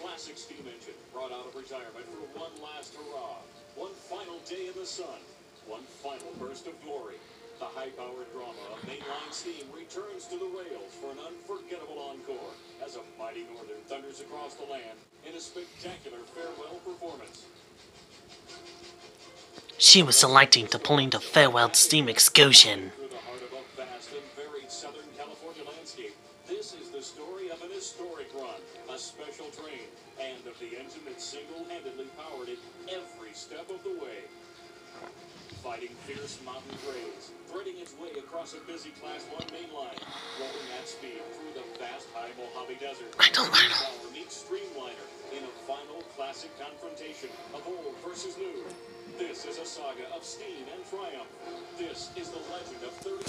classic steam engine brought out of retirement for one last hurrah. One final day in the sun. One final burst of glory. The high-powered drama of mainline steam returns to the rails for an unforgettable encore as a mighty northern thunders across the land in a spectacular farewell performance. She was selecting to plane the farewell steam excursion. Varied Southern California landscape, this is the story of an historic run, a special train, and of the engine that single-handedly powered it every step of the way. Fighting fierce mountain grades, threading its way across a busy Class 1 mainline, rolling at speed through the vast high Mojave Desert. I don't know. Power meets Streamliner in a final classic confrontation of old versus new. This is a saga of steam and triumph. This is the legend of 3759.